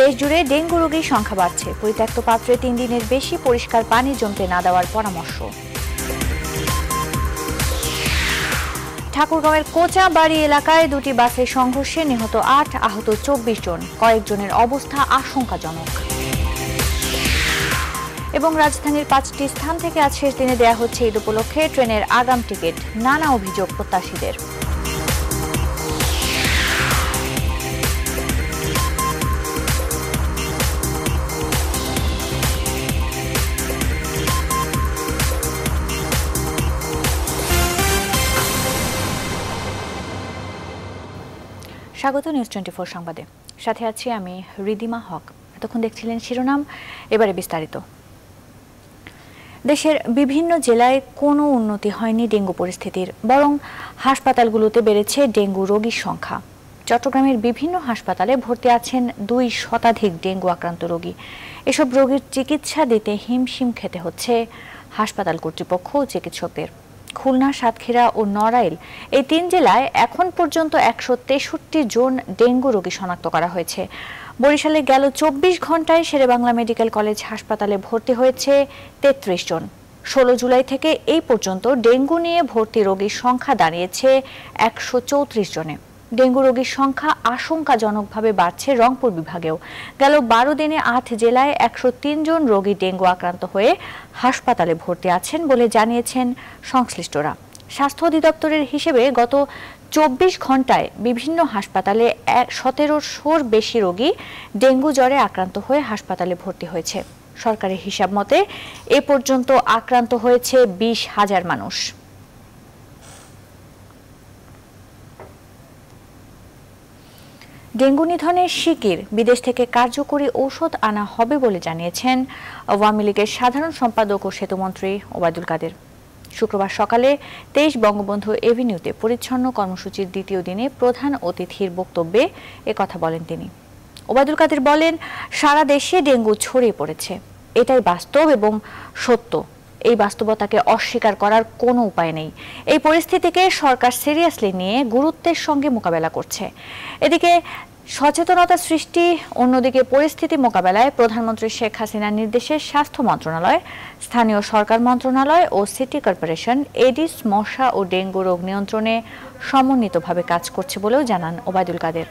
দেশ জুড়ে ডেঙ্গু রোগীর সংখ্যা বাড়ছে। পরিত্যক্ত পাত্রে তিন দিনের বেশি পরিষ্কার পানি জমতে না দেওয়ার পরামর্শ। ঠাকুরগাঁওয়ের কোচা বাড়ি এলাকায় দুটি বাসের সংঘর্ষে নিহত আট আহত চব্বিশ জন। কয়েকজনের অবস্থা আশঙ্কাজনক। এবং রাজধানীর পাঁচটি স্থান থেকে আজ শেষ দিনে দেয়া হচ্ছে ঈদ উপলক্ষে ট্রেনের আগাম টিকিট। নানা অভিযোগ প্রত্যাশীদের। স্বাগত নিউজ টোয়েন্টি ফোর সংবাদে। সাথে আছি আমি রিদিমা হক। এতক্ষণ দেখছিলেন শিরোনাম, এবারে বিস্তারিত। দেশের বিভিন্ন জেলায় কোনো উন্নতি হয়নি ডেঙ্গু পরিস্থিতির, বরং হাসপাতালগুলোতে বেড়েছে ডেঙ্গু রোগীর সংখ্যা। চট্টগ্রামের বিভিন্ন হাসপাতালে ভর্তি আছেন দুই শতাধিক ডেঙ্গু আক্রান্ত রোগী। এসব রোগীর চিকিৎসা দিতে হিমশিম খেতে হচ্ছে হাসপাতাল কর্তৃপক্ষ ও চিকিৎসকদের। খুলনা, সাতক্ষীরা ও নড়াইল এই তিন জেলায় এখন পর্যন্ত একশো তেষট্টি জন ডেঙ্গু রোগী শনাক্ত করা হয়েছে। বরিশালে গেল চব্বিশ ঘন্টায় শেরেবাংলা মেডিকেল কলেজ হাসপাতালে ভর্তি হয়েছে তেত্রিশ জন। ষোলো জুলাই থেকে এই পর্যন্ত ডেঙ্গু নিয়ে ভর্তি রোগীর সংখ্যা দাঁড়িয়েছে একশো চৌত্রিশ জনে। ডেঙ্গু রোগীর সংখ্যা আশঙ্কাজনকভাবে বাড়ছে রংপুর বিভাগেও। গেল বারো দিনে আট জেলায় একশো জন রোগী ডেঙ্গু আক্রান্ত হয়ে হাসপাতালে ভর্তি আছেন বলে জানিয়েছেন সংশ্লিষ্টরা। স্বাস্থ্য অধিদপ্তরের হিসেবে গত চব্বিশ ঘন্টায় বিভিন্ন হাসপাতালে সতেরোশোর বেশি রোগী ডেঙ্গু জ্বরে আক্রান্ত হয়ে হাসপাতালে ভর্তি হয়েছে। সরকারের হিসাব মতে এ পর্যন্ত আক্রান্ত হয়েছে বিশ হাজার মানুষ। ডেঙ্গু নিধনের শিকির বিদেশ থেকে কার্যকরী ঔষধ আনা হবে বলে জানিয়েছেন আওয়ামী লীগের সাধারণ সম্পাদক ও সেতুমন্ত্রী ওবায়দুল কাদের। শুক্রবার সকালে তেইশ বঙ্গবন্ধু এভিনিউতে পরিচ্ছন্ন কর্মসূচির দ্বিতীয় দিনে প্রধান অতিথির বক্তব্যে কথা বলেন তিনি। ওবায়দুল কাদের বলেন, সারা দেশে ডেঙ্গু ছড়িয়ে পড়েছে। এটাই বাস্তব এবং সত্য। এই বাস্তবতাকে অস্বীকার করার কোনো উপায় নেই। এই পরিস্থিতিকে সরকার সিরিয়াসলি নিয়ে গুরুত্বের সঙ্গে মোকাবেলা করছে। এদিকে সচেতনতা সৃষ্টি, অন্যদিকে পরিস্থিতি মোকাবেলায় প্রধানমন্ত্রী শেখ হাসিনার নির্দেশে স্বাস্থ্য মন্ত্রণালয়, স্থানীয় সরকার মন্ত্রণালয় ও সিটি কর্পোরেশন এডিস, মশা ও ডেঙ্গু রোগ নিয়ন্ত্রণে সমন্বিতভাবে কাজ করছে বলেও জানান ওবায়দুল কাদের।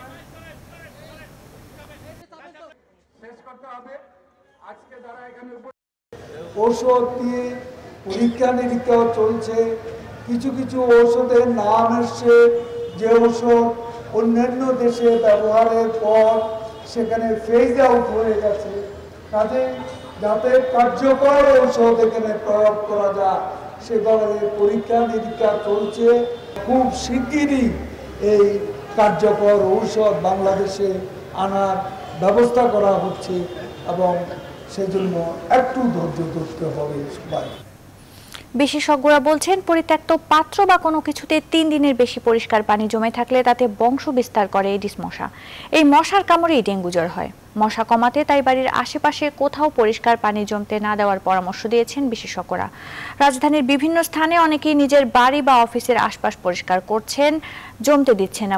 ঔষধ দিয়ে পরীক্ষা নিরীক্ষা চলছে। কিছু কিছু ঔষধের নাম এসছে, যে ঔষধ অন্যান্য দেশে ব্যবহারের পর সেখানে ফেজ আউট হয়ে গেছে। কাজে যাতে কার্যকর ঔষধ এখানে প্রয়োগ করা যায় সেভাবে পরীক্ষা নিরীক্ষা চলছে। খুব শিগগিরই এই কার্যকর ঔষধ বাংলাদেশে আনার ব্যবস্থা করা হচ্ছে এবং সেজন্য একটু ধৈর্য ধরতে হবে সবাই। বিশেষজ্ঞরা বলছেন, পরিত্যক্ত পাত্র বা কোনো কিছুতে তিন দিনের বেশি পরিষ্কার পানি জমে থাকলে তাতে বংশ বিস্তার করে এডিস মশা। এই মশার কামড়েই ডেঙ্গু জ্বর হয়। মশা কমাতে তাই বাড়ির আশেপাশে কোথাও পরিষ্কার পানি জমতে না দেওয়ার পরামর্শ দিয়েছেন বিশেষজ্ঞরা। রাজধানীর বিভিন্ন স্থানে অনেকেই নিজের বাড়ি বা অফিসের আশপাশ পরিষ্কার করছেন, জমতে দিচ্ছে না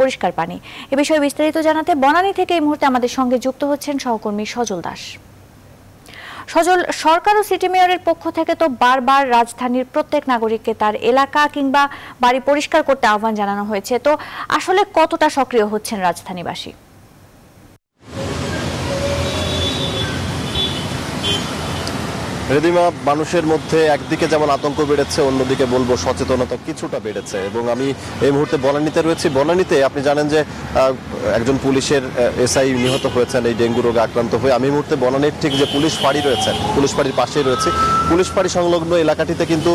পরিষ্কার পানি। এ বিষয়ে বিস্তারিত জানাতে বনানী থেকে এই মুহূর্তে আমাদের সঙ্গে যুক্ত হচ্ছেন সহকর্মী সজল দাস। সজল, সরকার ও সিটি মেয়রের পক্ষ থেকে তো বারবার রাজধানীর প্রত্যেক নাগরিককে তার এলাকা কিংবা বাড়ি পরিষ্কার করতে আহ্বান জানানো হয়েছে। তো আসলে কতটা সক্রিয় হচ্ছেন রাজধানীবাসী? রেদিমা মানুষের মধ্যে একদিকে যেমন আতঙ্ক বেড়েছে, অন্যদিকে বলব সচেতনতা কিছুটা বেড়েছে। এবং আমি এই মুহূর্তে বনানীতে রয়েছি। বনানীতে আপনি জানেন যে একজন পুলিশের এসআই নিহত হয়েছেন এই ডেঙ্গু রোগে আক্রান্ত হয়ে। আমি মুহূর্তে বনানীর ঠিক যে পুলিশ ফাঁড়ি রয়েছে, পুলিশ ফাঁড়ির পাশেই রয়েছে। পুলিশ ফাঁড়ি সংলগ্ন এলাকাটিতে কিন্তু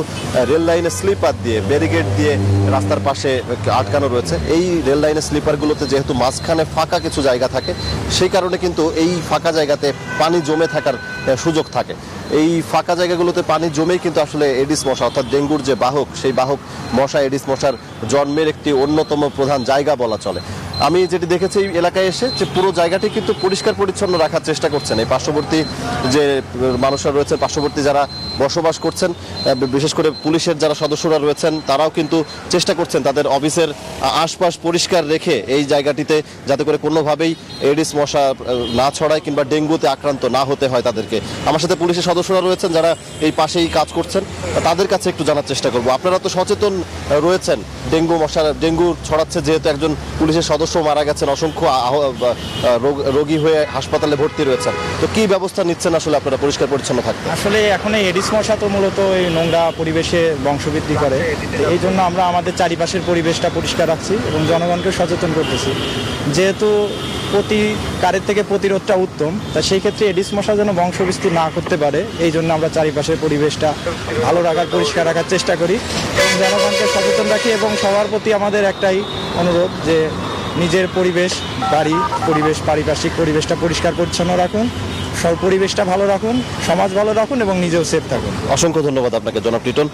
রেল লাইনের স্লিপার দিয়ে ব্যারিগেড দিয়ে রাস্তার পাশে আটকানো রয়েছে। এই রেল লাইনের স্লিপারগুলোতে যেহেতু মাঝখানে ফাঁকা কিছু জায়গা থাকে, সেই কারণে কিন্তু এই ফাঁকা জায়গাতে পানি জমে থাকার সুযোগ থাকে। এই ফাঁকা জায়গাগুলোতে পানি জমেই কিন্তু আসলে এডিস মশা, অর্থাৎ ডেঙ্গুর যে বাহক, সেই বাহক মশা, এডিস মশার জন্মের একটি অন্যতম প্রধান জায়গা বলা চলে। আমি যেটি দেখেছি এলাকায় এসে যে পুরো জায়গাটি কিন্তু পরিষ্কার পরিচ্ছন্ন রাখার চেষ্টা করছেন। এই পার্শ্ববর্তী যে মানুষরা রয়েছেন, পার্শ্ববর্তী যারা বসবাস করছেন বিশেষ করে পুলিশের যারা সদস্যরা রয়েছেন, তারাও কিন্তু চেষ্টা করছেন তাদের অফিসের আশপাশ পরিষ্কার রেখে এই জায়গাটিতে যাতে করে কোনোভাবেই এডিস মশা না ছড়ায় কিংবা ডেঙ্গুতে আক্রান্ত না হতে হয় তাদেরকে। আমার সাথে পুলিশের সদস্যরা রয়েছেন, যারা এই পাশেই কাজ করছেন, তাদের কাছে একটু জানার চেষ্টা করব। আপনারা তো সচেতন রয়েছেন ডেঙ্গু মশা, ডেঙ্গু ছড়াচ্ছে যেহেতু একজন পুলিশের সদস্য মারা গেছেন, অসংখ্য রোগ- হয়ে হাসপাতালে ভর্তি রয়েছেন। তো কি ব্যবস্থা নিচ্ছেন আসলে আপনারা পরিষ্কার পরিচ্ছন্ন থাকতে? আসলে এখন এই এডিস মশা তো মূলত এই নোংরা পরিবেশে বংশবৃদ্ধি করে। এই জন্য আমরা আমাদের চারিপাশের পরিবেশটা পরিষ্কার রাখছি এবং জনগণকে সচেতন করতেছি। যেহেতু প্রতিকারের থেকে প্রতিরোধটা উত্তম, তা সেই ক্ষেত্রে এডিস মশা যেন বংশবিস্তার না করতে পারে, এই জন্য আমরা চারিপাশের পরিবেশটা ভালো রাখার, পরিষ্কার রাখার চেষ্টা করি। এবং জনগণকে সচেতন রাখি এবং সবার প্রতি আমাদের একটাই অনুরোধ যে নিজের পরিবেশ বাড়ি পরিবেশ পারিপার্শ্বিক পরিবেশটা পরিষ্কার পরিচ্ছন্ন রাখুন সব পরিবেশটা ভালো রাখুন সমাজ ভালো রাখুন এবং নিজেও সেফ থাকুন। অসংখ্য ধন্যবাদ আপনাকে জনাব টিটন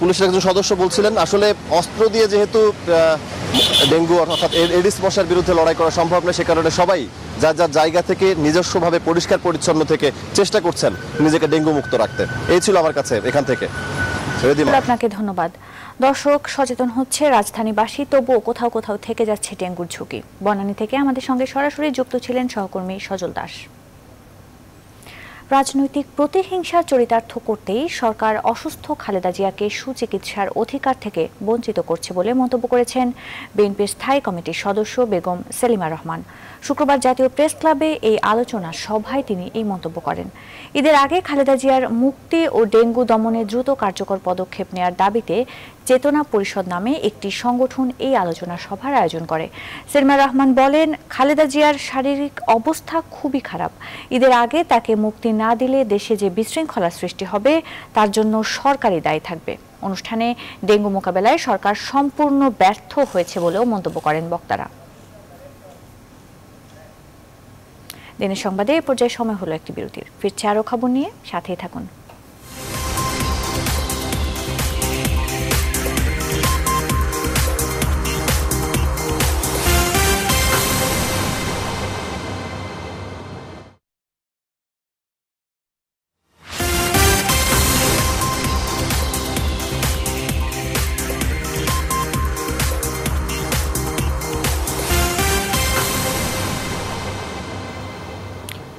পুলিশের একজন সদস্য বলছিলেন আসলে অস্ত্র দিয়ে যেহেতু ডেঙ্গু অর্থাৎ এডিস মশার বিরুদ্ধে লড়াই করা সম্ভব নয় সে কারণে সবাই যার যার জায়গা থেকে নিজস্বভাবে পরিষ্কার পরিচ্ছন্ন থেকে চেষ্টা করছেন নিজেকে ডেঙ্গু মুক্ত রাখতে। এই ছিল আমার কাছে এখান থেকে। আপনাকে ধন্যবাদ। দর্শক, সচেতন হচ্ছে রাজধানীবাসী, তবুও কোথাও কোথাও থেকে যাচ্ছে ডেঙ্গুর ঝুঁকি। বনানী থেকে আমাদের সঙ্গে সরাসরি যুক্ত ছিলেন সহকর্মী সজল দাস। রাজনৈতিক প্রতিহিংসা চরিতার্থ করতেই সরকার অসুস্থ খালেদা জিয়াকে সুচিকিৎসার অধিকার থেকে বঞ্চিত করছে বলে মন্তব্য করেছেন বিএনপির স্থায়ী কমিটির সদস্য বেগম সেলিমা রহমান। শুক্রবার জাতীয় প্রেস ক্লাবে এই আলোচনা সভায় তিনি এই মন্তব্য করেন। ঈদের আগে খালেদা জিয়ার মুক্তি ও ডেঙ্গু দমনে দ্রুত কার্যকর পদক্ষেপ নেয়ার দাবিতে চেতনা পরিষদ নামে একটি সংগঠন এই আলোচনা সভার আয়োজন করে। সেলিমা রহমান বলেন, খালেদা জিয়ার শারীরিক অবস্থা খুবই খারাপ। ঈদের আগে তাকে মুক্তি না দিলে দেশে যে বিশৃঙ্খলা সৃষ্টি হবে, তার জন্য সরকারই দায়ী থাকবে। অনুষ্ঠানে ডেঙ্গু মোকাবেলায় সরকার সম্পূর্ণ ব্যর্থ হয়েছে বলেও মন্তব্য করেন বক্তারা। দিনের সংবাদে এ পর্যায়ে সময় হলো একটি বিরতির। ফিরছে আরও খবর নিয়ে, সাথেই থাকুন।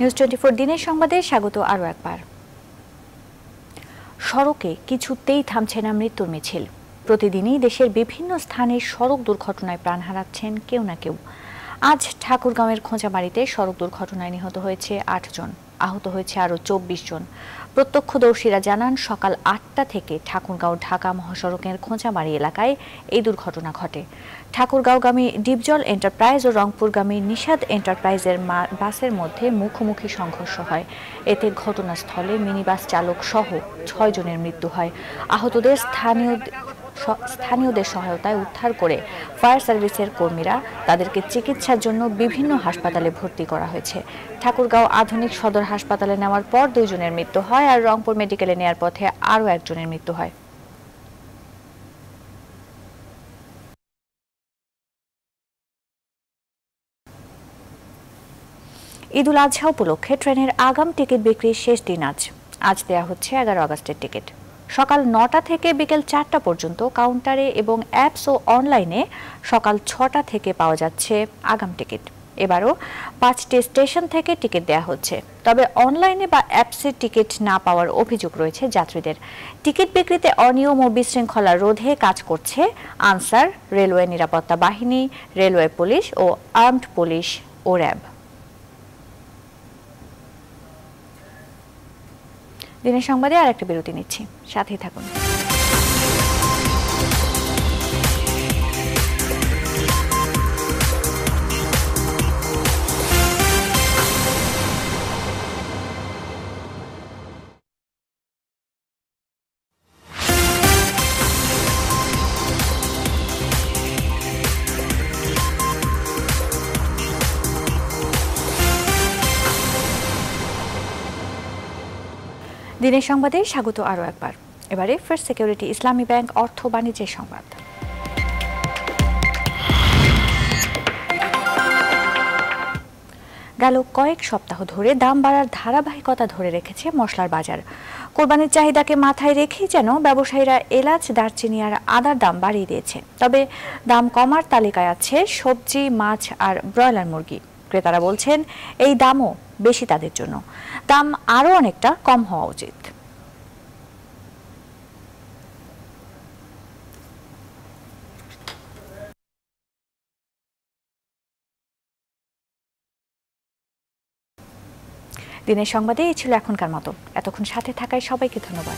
নিউজ টোয়েন্টি ফোর দিনের সংবাদে স্বাগত আরও একবার। সড়কে কিছুতেই থামছে না মৃত্যুর মিছিল। প্রতিদিনই দেশের বিভিন্ন স্থানে সড়ক দুর্ঘটনায় প্রাণ হারাচ্ছেন কেউ না কেউ। আজ ঠাকুরগাঁওয়ের খোঁজাবাড়িতে সড়ক দুর্ঘটনায় নিহত হয়েছে আটজন। আহত হয়েছে আরও চব্বিশ জন। প্রত্যক্ষদর্শীরা জানান, সকাল আটটা থেকে ঠাকুরগাঁও ঢাকা মহাসড়কের খোঁচাবাড়ি এলাকায় এই দুর্ঘটনা ঘটে। ঠাকুরগাঁওগামী ডিপজল এন্টারপ্রাইজ ও রংপুরগামী নিষাদ এন্টারপ্রাইজের বাসের মধ্যে মুখোমুখি সংঘর্ষ হয়। এতে ঘটনাস্থলে মিনিবাস চালক সহ ছয় জনের মৃত্যু হয়। আহতদের স্থানীয় স্থানীয়দের সহায়তায় উদ্ধার করে ফায়ার সার্ভিসের কর্মীরা তাদেরকে চিকিৎসার জন্য বিভিন্ন হাসপাতালে ভর্তি করা হয়েছে। ঠাকুরগাঁও আধুনিক সদর হাসপাতালে নেওয়ার পর দুইজনের মৃত্যু হয় আর রংপুর মেডিকেলে নেওয়ার পথে আরও একজনের মৃত্যু হয়। ঈদুল আজহা উপলক্ষে ট্রেনের আগাম টিকিট বিক্রির শেষ দিন আজ। আজ দেয়া হচ্ছে এগারো আগস্টের টিকিট। সকাল নটা থেকে বিকেল চারটা পর্যন্ত কাউন্টারে এবং অ্যাপস ও অনলাইনে সকাল ছটা থেকে পাওয়া যাচ্ছে আগাম টিকিট। এবারও পাঁচটি স্টেশন থেকে টিকিট দেয়া হচ্ছে। তবে অনলাইনে বা অ্যাপসে টিকিট না পাওয়ার অভিযোগ রয়েছে যাত্রীদের। টিকিট বিক্রিতে অনিয়ম ও বিশৃঙ্খলা রোধে কাজ করছে আনসার, রেলওয়ে নিরাপত্তা বাহিনী, রেলওয়ে পুলিশ ও আর্মড পুলিশ ও র্যাব দিনের সংবাদে আর একটা বিরতি নিচ্ছি। সাথেই থাকুন। দিনের সংবাদে স্বাগত আরও একবার। এবারে ফার্স্ট সিকিউরিটি ইসলামী ব্যাংক অর্থ বাণিজ্যের সংবাদ। গেল কয়েক সপ্তাহ ধরে দাম বাড়ার ধারাবাহিকতা ধরে রেখেছে মশলার বাজার। কোরবানির চাহিদাকে মাথায় রেখেই যেন ব্যবসায়ীরা এলাচ, দারচিনি আর আদার দাম বাড়িয়ে দিয়েছে। তবে দাম কমার তালিকায় আছে সবজি, মাছ আর ব্রয়লার মুরগি। ক্রেতারা বলছেন, এই দামও বেশি তাদের জন্য। দাম আরও অনেকটা কম হওয়া উচিত। দিনের সংবাদে এই ছিল এখনকার মতো। এতক্ষণ সাথে থাকায় সবাইকে ধন্যবাদ।